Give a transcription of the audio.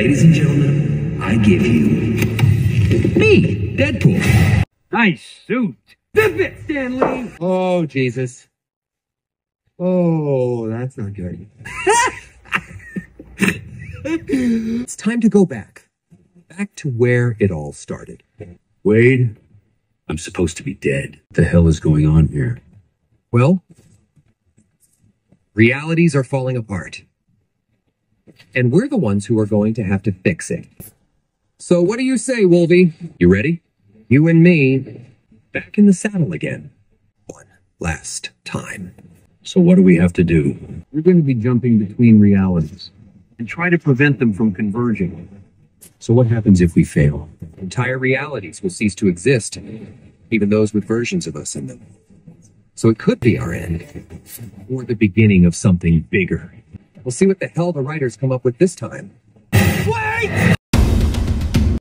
Ladies and gentlemen, I give you me, Deadpool. Nice suit. Zip it, Stanley. Oh, Jesus. Oh, that's not good. it's time to go back. Back to where it all started. Wade, I'm supposed to be dead. What the hell is going on here? Well, realities are falling apart. And we're the ones who are going to have to fix it. So what do you say, Wolvie? You ready? You and me, back in the saddle again. One last time. So what do we have to do? We're going to be jumping between realities and try to prevent them from converging. So what happens if we fail? Entire realities will cease to exist, even those with versions of us in them. So it could be our end, or the beginning of something bigger. We'll see what the hell the writers come up with this time.